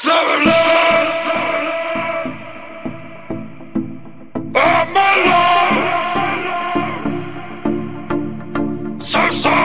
So sorry.